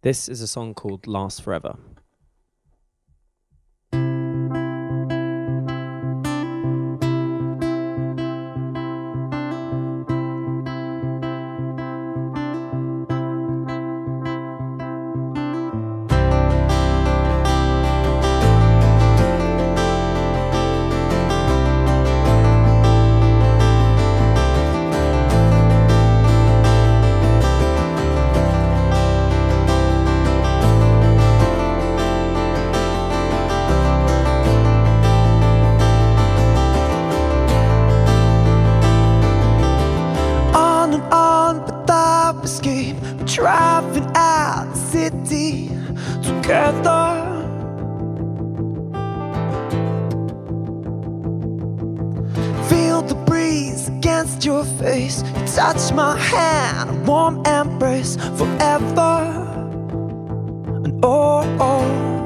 This is a song called Last Forever. City together. Feel the breeze against your face. You touch my hand, a warm embrace forever. And oh, oh.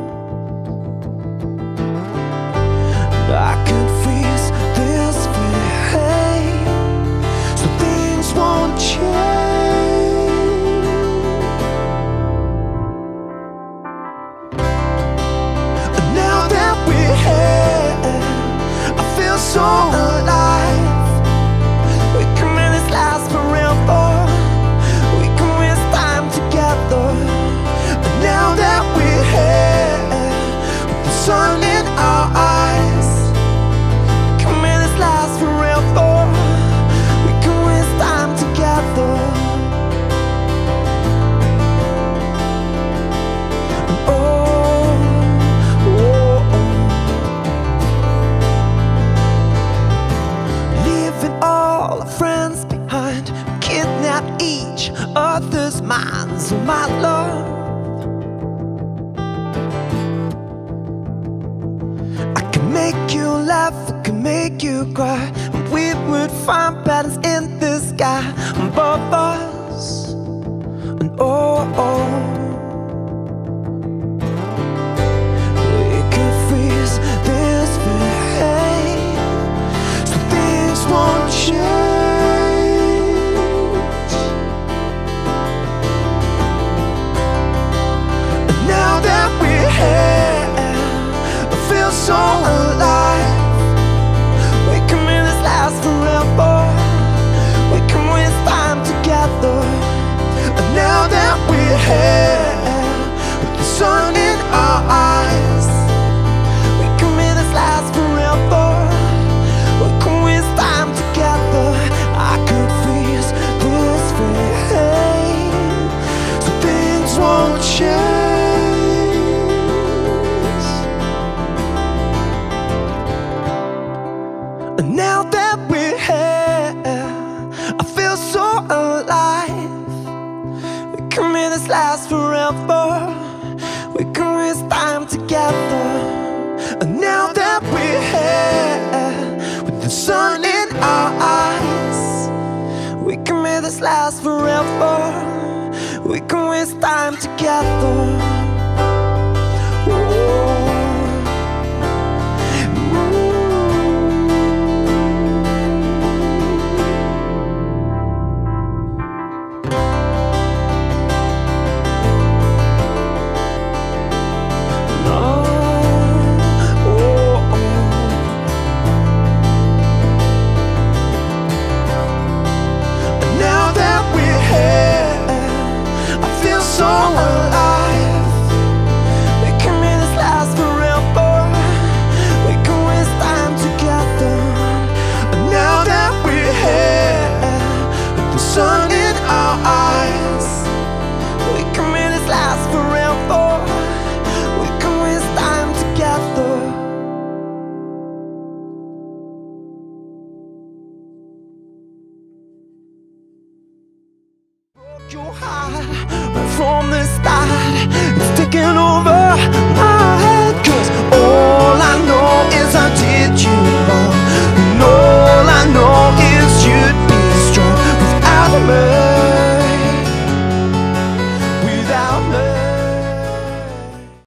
Sun in our eyes. Can make this last forever. We can waste time together. Oh, oh, oh. Leaving all our friends behind, kidnap each other's minds. My love. Make you laugh, I can make you cry. We would find patterns in the sky above us. And oh, oh. oh. That with the sun in our eyes, we can make this last forever. Can time together. I could this so things won't change. Forever. We can waste time together. Now our eyes, we can make this last forever. We can waste time together. broke your heart